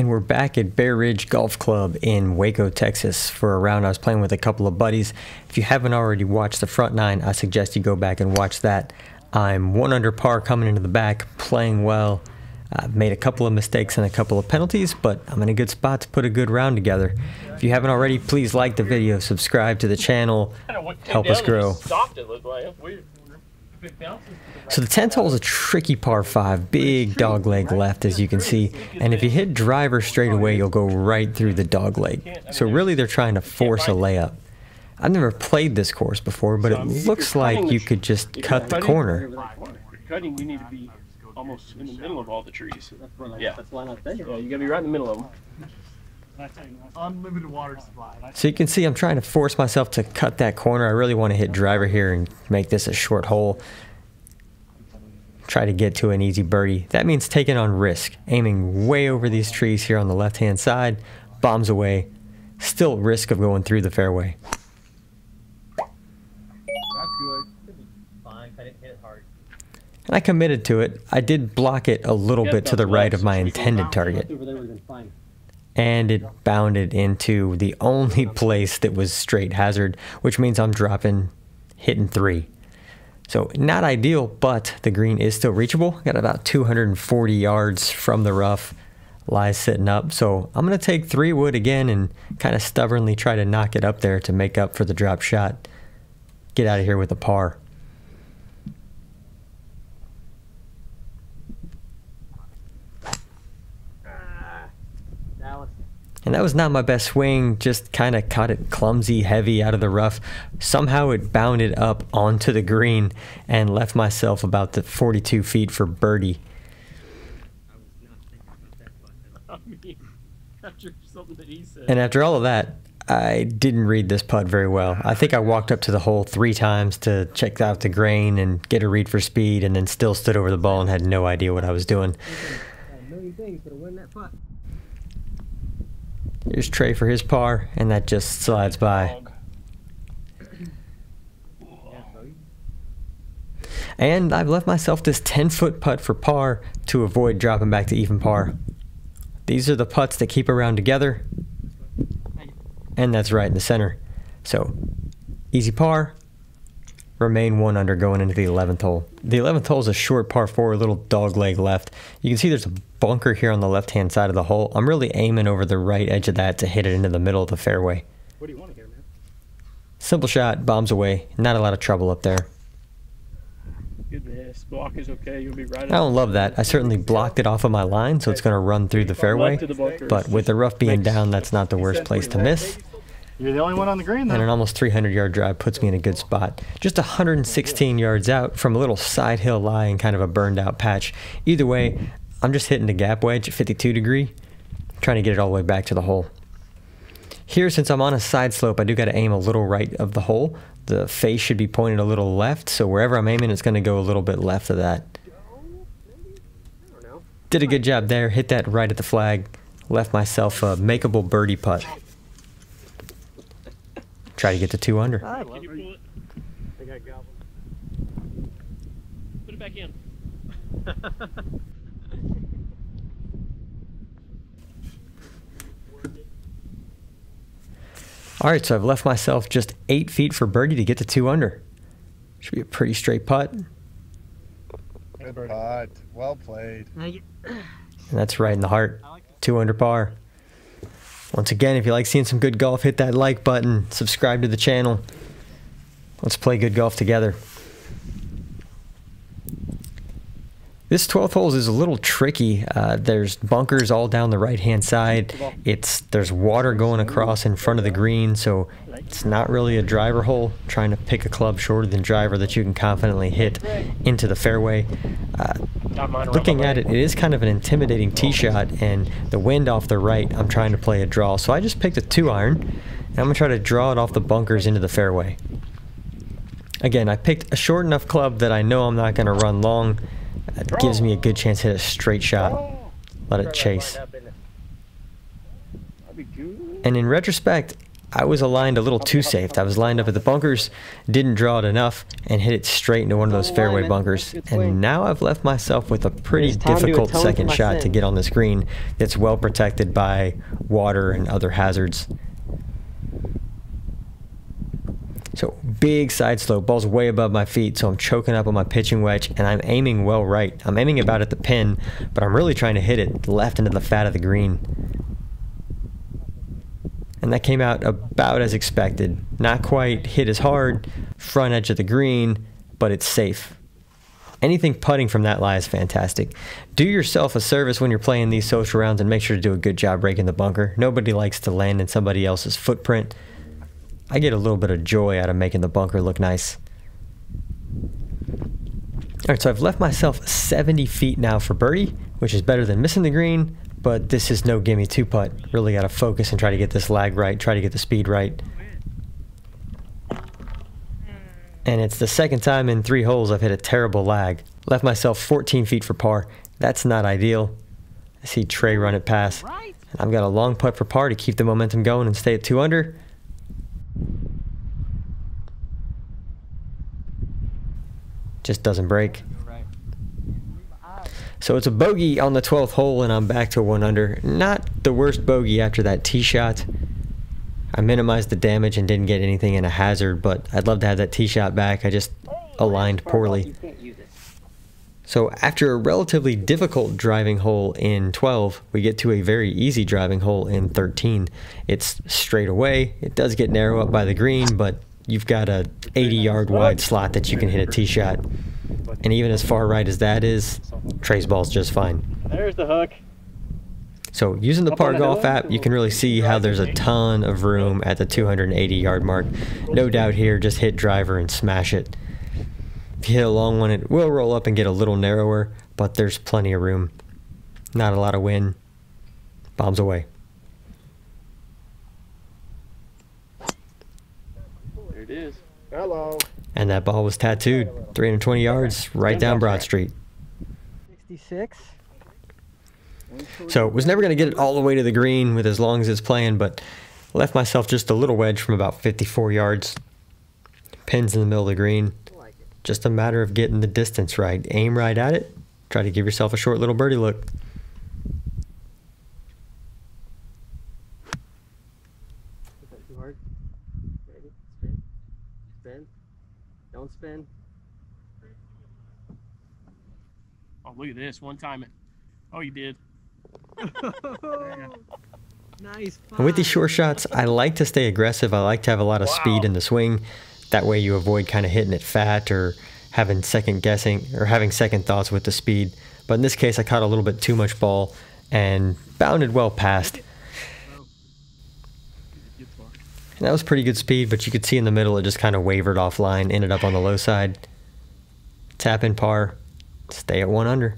And we're back at Bear Ridge Golf Club in Waco, Texas for a round I was playing with a couple of buddies. If you haven't already watched the front nine, I suggest you go back and watch that. I'm one under par coming into the back, playing well. I've made a couple of mistakes and a couple of penalties, but I'm in a good spot to put a good round together. If you haven't already, please like the video, subscribe to the channel, help us grow. So the 10th hole is a tricky par 5, big dog leg left as you can see, and if you hit driver straight away you'll go right through the dog leg. So really they're trying to force a layup. I've never played this course before, but it looks like you could just cut the corner. Cutting, you need to be almost in the middle of all the trees. Yeah. Yeah, you gotta be right in the middle of them. Unlimited water supply. So you can see I'm trying to force myself to cut that corner. I really want to hit driver here and make this a short hole. Try to get to an easy birdie. That means taking on risk, aiming way over these trees here on the left hand side, bombs away, still risk of going through the fairway. And I committed to it. I did block it a little bit to the right of my intended target and it bounded into the only place that was straight hazard, which means I'm dropping, hitting three. So not ideal, but the green is still reachable. Got about 240 yards from the rough, lies sitting up. So I'm gonna take three wood again and kind of stubbornly try to knock it up there to make up for the drop shot. Get out of here with a par. And that was not my best swing, just kind of caught it clumsy, heavy out of the rough. Somehow it bounded up onto the green and left myself about the 42 feet for birdie. I mean, after And after all of that, I didn't read this putt very well. I think I walked up to the hole three times to check out the grain and get a read for speed, and then still stood over the ball and had no idea what I was doing. Here's Trey for his par, and that just slides by. And I've left myself this 10 foot putt for par to avoid dropping back to even par. These are the putts that keep around together. And that's right in the center. So, easy par, remain one under going into the 11th hole. The 11th hole is a short par four, little dog leg left. You can see there's a bunker here on the left hand side of the hole. I'm really aiming over the right edge of that to hit it into the middle of the fairway. What do you want here, man? Simple shot, bombs away. Not a lot of trouble up there. Good miss. Block is okay. You'll be right. I don't love that. I certainly blocked it off of my line, so it's going to run through the fairway. But with the rough being down, that's not the worst place to miss. You're the only one on the green, though. And an almost 300 yard drive puts me in a good spot. Just 116 yards out from a little side hill lie and kind of a burned out patch. Either way, I'm just hitting the gap wedge at 52 degree, trying to get it all the way back to the hole. Here, since I'm on a side slope, I do got to aim a little right of the hole. The face should be pointed a little left, so wherever I'm aiming, it's going to go a little bit left of that. Did a good job there, hit that right at the flag, left myself a makeable birdie putt. Try to get to two under. Can you pull it? I got gobbled. Put it back in. All right, so I've left myself just eight feet for birdie to get to two under. Should be a pretty straight putt. Good putt. Well played. And that's right in the heart. Two under par. Once again, if you like seeing some good golf, hit that like button, subscribe to the channel. Let's play good golf together. This 12th hole is a little tricky. Uh, there's bunkers all down the right-hand side. It's There's water going across in front of the green, so it's not really a driver hole. trying to pick a club shorter than driver that you can confidently hit into the fairway. Uh, looking at it, it is kind of an intimidating tee shot, and the wind off the right, I'm trying to play a draw. So I just picked a two iron, and I'm going to try to draw it off the bunkers into the fairway. Again, I picked a short enough club that I know I'm not going to run long. It gives me a good chance to hit a straight shot. Let it chase. And in retrospect, I was aligned a little too safe. I was lined up at the bunkers, didn't draw it enough, and hit it straight into one of those fairway bunkers. And now I've left myself with a pretty difficult second shot to get on this green that's well protected by water and other hazards. So big side slope, ball's way above my feet, so I'm choking up on my pitching wedge and I'm aiming well right. I'm aiming about at the pin, but I'm really trying to hit it left into the fat of the green. And that came out about as expected. Not quite hit as hard, front edge of the green, but it's safe. Anything putting from that lie is fantastic. Do yourself a service when you're playing these social rounds and make sure to do a good job breaking the bunker. Nobody likes to land in somebody else's footprint. I get a little bit of joy out of making the bunker look nice. Alright, so I've left myself 70 feet now for birdie, which is better than missing the green, but this is no gimme two putt. Really got to focus and try to get this lag right, try to get the speed right. And it's the second time in three holes I've hit a terrible lag. Left myself 14 feet for par. That's not ideal. I see Trey run it past. And I've got a long putt for par to keep the momentum going and stay at two under. Just doesn't break. So it's a bogey on the 12th hole and I'm back to one under. Not the worst bogey after that tee shot. I minimized the damage and didn't get anything in a hazard, but I'd love to have that tee shot back. I just aligned poorly. So after a relatively difficult driving hole in 12, we get to a very easy driving hole in 13. It's straight away. It does get narrow up by the green, but you've got a 80 yard wide slot that you can hit a tee shot. And even as far right as that is, Trey's ball's just fine. There's the hook. So using the Par Golf app, you can really see how there's a ton of room at the 280 yard mark. No doubt here, just hit driver and smash it. If you hit a long one, it will roll up and get a little narrower, but there's plenty of room. Not a lot of wind. Bombs away. There it is. Hello. And that ball was tattooed 320 yards right down Broad Street. 66. So was never going to get it all the way to the green with as long as it's playing, but left myself just a little wedge from about 54 yards. Pins in the middle of the green. Just a matter of getting the distance right. Aim right at it. Try to give yourself a short little birdie look. Too hard. Ready? Spin. Spin. Don't spin. Oh, look at this. One time it. Oh, you did. Nice. And with these short shots, I like to stay aggressive. I like to have a lot of speed in the swing. That way you avoid kind of hitting it fat or having second guessing or having second thoughts with the speed. But in this case, I caught a little bit too much ball and bounded well past. And that was pretty good speed, but you could see in the middle it just kind of wavered offline, ended up on the low side. Tap in par, stay at one under.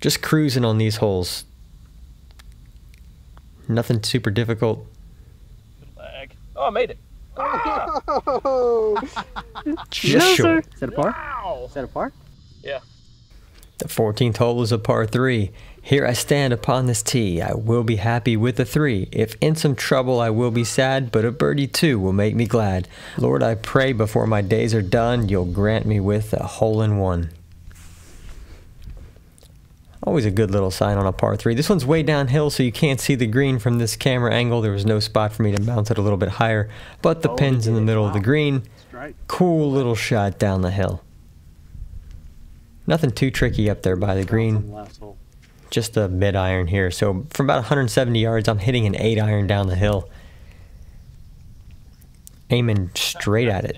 Just cruising on these holes. Nothing super difficult. Lag. Oh, I made it. Just short. Is that a par? Wow. Is that a par? Yeah. The 14th hole is a par 3. Here I stand upon this tee. I will be happy with a 3. If in some trouble I will be sad, but a birdie too will make me glad. Lord, I pray before my days are done, you'll grant me with a hole in one. Always a good little sign on a par 3. This one's way downhill, so you can't see the green from this camera angle. There was no spot for me to mount it a little bit higher, but the pin's in the middle of the green. Cool little shot down the hill. Nothing too tricky up there by the green. Last hole. Just a mid iron here. So from about 170 yards, I'm hitting an 8 iron down the hill. Aiming straight at it.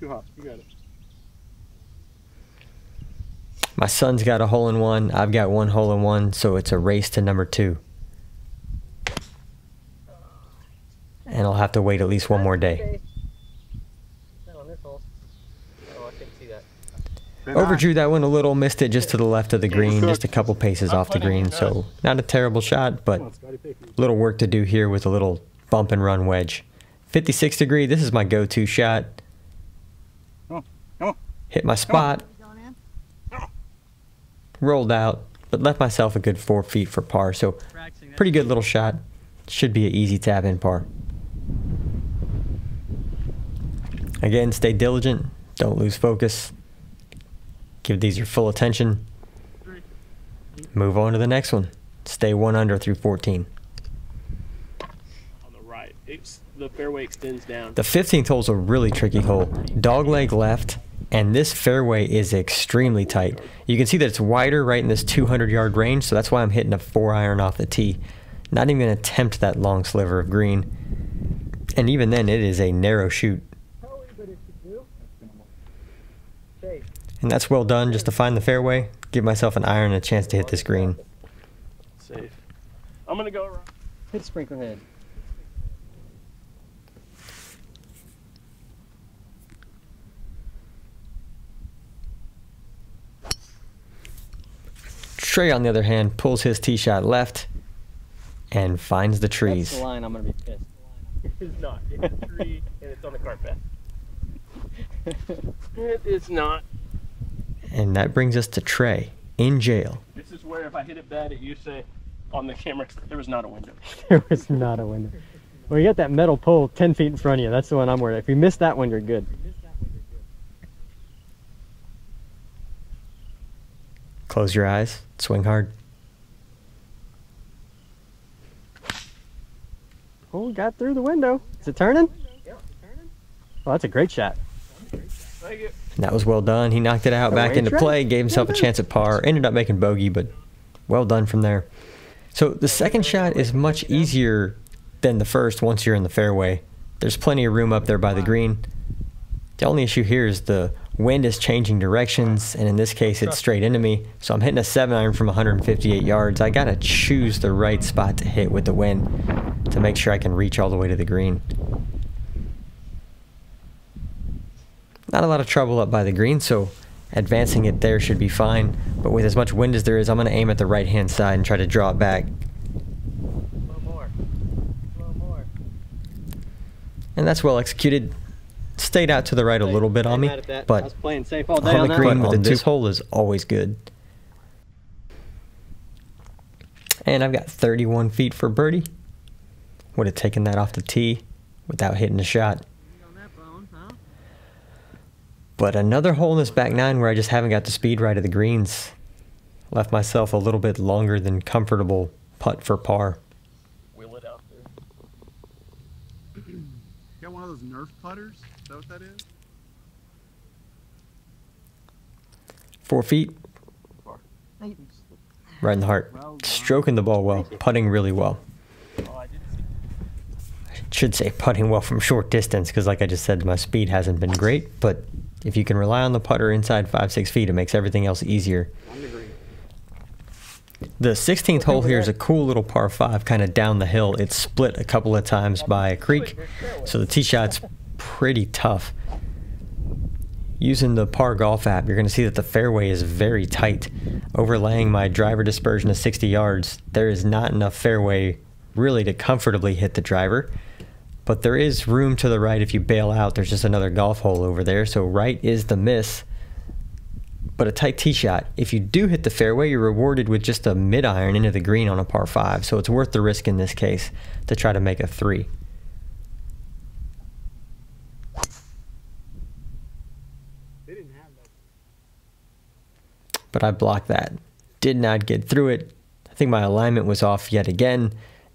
Two hops. You got it. My son's got a hole in one. I've got one hole in one, so it's a race to number two. And I'll have to wait at least one more day. Not on this hole. Oh, I couldn't see that. Been Overdrew that one a little, missed it just to the left of the green, just a couple paces off the green. So not a terrible shot, but on. Little work to do here with a little bump and run wedge. 56 degree, this is my go-to shot. Come on. Come on. Hit my spot. Rolled out, but left myself a good four feet for par. So Pretty good little shot. Should be an easy tap in par. Again, stay diligent. Don't lose focus. Give these your full attention. Move on to the next one. Stay one under through 14. On the right, it's the fairway extends down. The 15th hole is a really tricky hole. Dogleg left, and this fairway is extremely tight. You can see that it's wider right in this 200 yard range, so that's why I'm hitting a four iron off the tee. Not even going to attempt that long sliver of green. And even then, it is a narrow chute. And that's well done just to find the fairway, give myself an iron and a chance to hit this green. Safe. I'm gonna go around. Hit sprinkler head. Trey, on the other hand, pulls his tee shot left and finds the That's trees. the line I'm gonna be pissed. It's not. It's a tree and it's on the carpet. It is not. And that brings us to Trey in jail. This is where if I hit it bad, it you say on the camera there was not a window. there was not a window. Well, you got that metal pole 10 feet in front of you. That's the one I'm worried. If you miss that one, you're good. Close your eyes, swing hard. Oh, got through the window. Is it turning? Well, that's a great shot. Thank you. And that was well done. He knocked it out back into play, gave himself a chance at par, ended up making bogey, but well done from there. So the second shot is much easier than the first once you're in the fairway. There's plenty of room up there by the green. The only issue here is the wind is changing directions, and in this case, it's straight into me. So I'm hitting a 7 iron from 158 yards. I got to choose the right spot to hit with the wind to make sure I can reach all the way to the green. Not a lot of trouble up by the green, so advancing it there should be fine. But with as much wind as there is, I'm going to aim at the right hand side and try to draw it back. little more. little more. And that's well executed. Stayed out to the right a little bit on me, but playing safe all day on on the green with On the this two hole is always good. And I've got 31 feet for birdie. Would have taken that off the tee without hitting a shot. But another hole in this back nine where I just haven't got the speed right of the greens. Left myself a little bit longer than comfortable putt for par. Wheel it out there. Got one of those Nerf putters? Is that what that is? Four feet, right in the heart. Stroking the ball well, putting really well. Oh, I should say putting well from short distance because, like I just said, my speed hasn't been great. But if you can rely on the putter inside five, six feet, it makes everything else easier. The 16th hole here is a cool little par five, kind of down the hill. It's split a couple of times by a creek, so the tee shot's pretty tough. Using the Par Golf app, you're going to see that the fairway is very tight. Overlaying my driver dispersion of 60 yards, there is not enough fairway really to comfortably hit the driver. But there is room to the right if you bail out. There's just another golf hole over there, so right is the miss. But a tight tee shot. If you do hit the fairway, you're rewarded with just a mid iron into the green on a par five. So it's worth the risk in this case to try to make a three. But I blocked that. Did not get through it. I think my alignment was off yet again,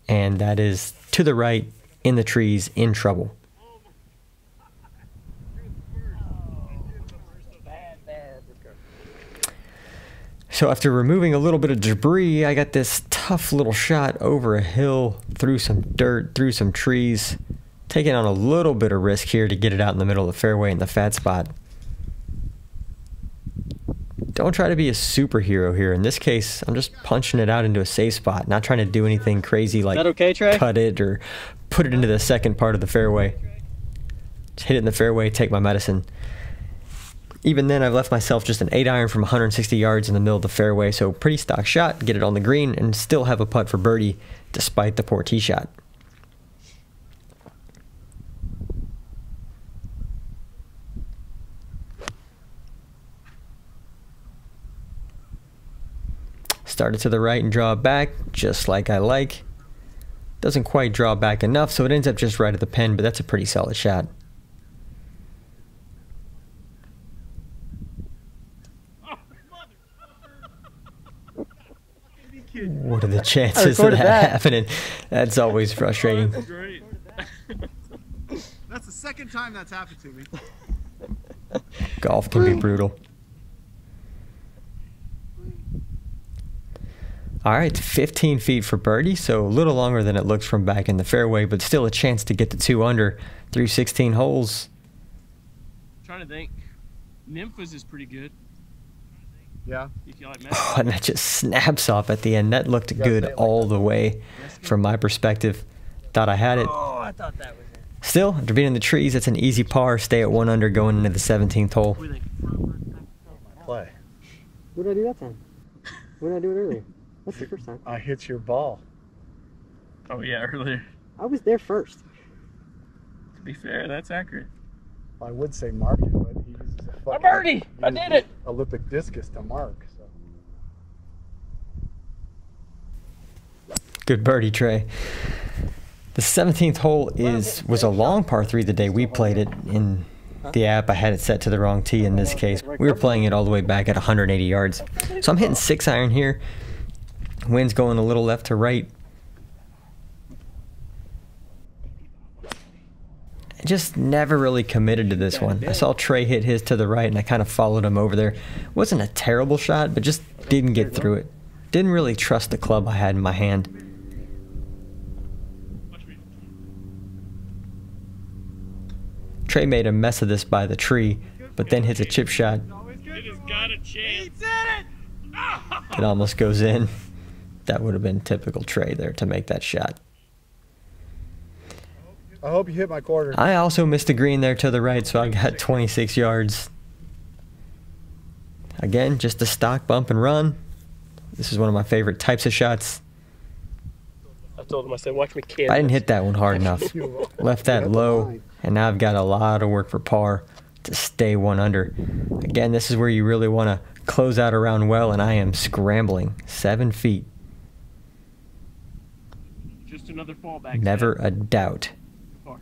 and that is to the right, in the trees, in trouble. So after removing a little bit of debris, I got this tough little shot over a hill, through some dirt, through some trees, taking on a little bit of risk here to get it out in the middle of the fairway in the fat spot. Don't try to be a superhero here. In this case, I'm just punching it out into a safe spot, not trying to do anything crazy like okay, cut it or put it into the second part of the fairway. Just hit it in the fairway, take my medicine. Even then, I've left myself just an 8 iron from 160 yards in the middle of the fairway, so pretty stock shot, get it on the green, and still have a putt for birdie despite the poor tee shot. Started to the right and draw it back, just like I like. Doesn't quite draw back enough, so it ends up just right at the pin, but that's a pretty solid shot. What are the chances of that, recorded that. happening? That's always frustrating. Great. That's the second time that's happened to me. Golf can be brutal. All right, 15 feet for birdie, so a little longer than it looks from back in the fairway, but still a chance to get the two under through 16 holes. trying to think. Nymphas is pretty good. Yeah. Like Oh, and that just snaps off at the end. That looked good all the way from my perspective. Thought I had it. Oh, I thought that was it. Still, after being in the trees, it's an easy par. Stay at one under going into the 17th hole. What do? Play. What did I do that time? What did I do it earlier? That's the first time. I hit your ball. Oh yeah, earlier. I was there first. To be fair, that's accurate. I would say mark it, but he uses a fucking, birdie! I did it! Olympic discus to mark. So. Good birdie, Trey. The 17th hole is was a long par 3 the day we played it in the app. I had it set to the wrong tee in this oh, case. We were playing it all the way back at 180 yards. So I'm hitting 6 iron here. Wind's going a little left to right. I just never really committed to this one. I saw Trey hit his to the right and I kind of followed him over there. Wasn't a terrible shot, but just didn't get through it. Didn't really trust the club I had in my hand. Trey made a mess of this by the tree, but then hits a chip shot. It has got a chance. It almost goes in. That would have been typical Trey there to make that shot. I hope you hit my quarter. I also missed the green there to the right, so I got 26 yards. Again, just a stock bump and run. This is one of my favorite types of shots. I told him, I said, watch me can. I didn't hit that one hard enough. Left that low, and now I've got a lot of work for par to stay one under. Again, this is where you really want to close out around well, and I am scrambling seven feet. Just another fallback. Never a doubt. Par.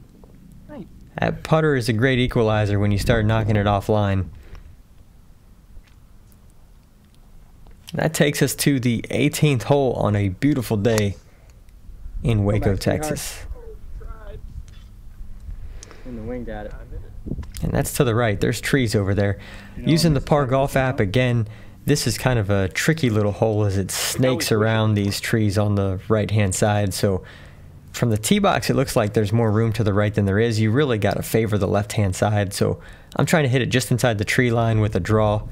That putter is a great equalizer when you start knocking it offline. That takes us to the 18th hole on a beautiful day in Waco. Texas. And the winged at it. And that's to the right. There's trees over there. Using the Par Golf app again, this is kind of a tricky little hole as it snakes around these trees on the right hand side. So from the tee box, it looks like there's more room to the right than there is. You really got to favor the left hand side. So I'm trying to hit it just inside the tree line with a draw.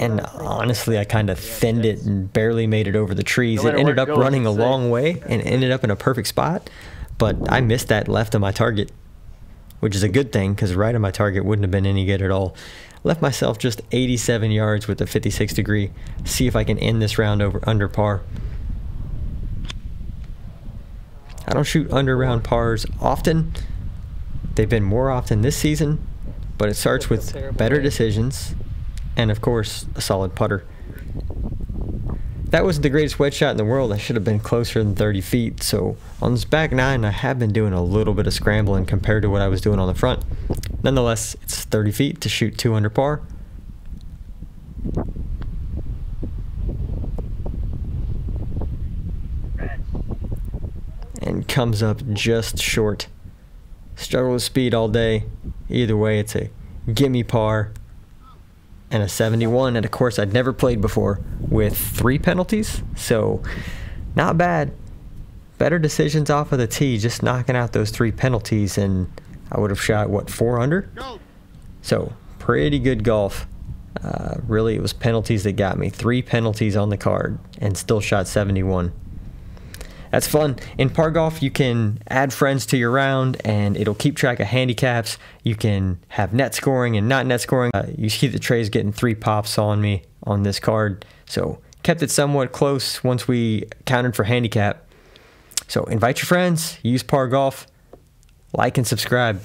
And honestly, I kind of thinned it and barely made it over the trees. It ended up running a long way and ended up in a perfect spot. But I missed that left of my target, which is a good thing because right of my target wouldn't have been any good at all. Left myself just 87 yards with a 56 degree. See if I can end this round over under par. I don't shoot under round pars often. They've been more often this season, but it starts with better decisions and, of course, a solid putter. That wasn't the greatest wedge shot in the world. I should have been closer than 30 feet. So on this back nine, I have been doing a little bit of scrambling compared to what I was doing on the front. Nonetheless, it's 30 feet to shoot 200 par. And comes up just short. Struggle with speed all day. Either way, it's a gimme par and a 71 at a course I'd never played before with three penalties. So, not bad. Better decisions off of the tee, just knocking out those three penalties, and I would have shot, what, four under? So, pretty good golf. Uh, really, it was penalties that got me. Three penalties on the card, and still shot 71. That's fun. In par golf, you can add friends to your round, and it'll keep track of handicaps. You can have net scoring and not net scoring. Uh, you see the Trey's getting three pops on me on this card, so kept it somewhat close once we counted for handicap. So invite your friends, use par golf, like and subscribe.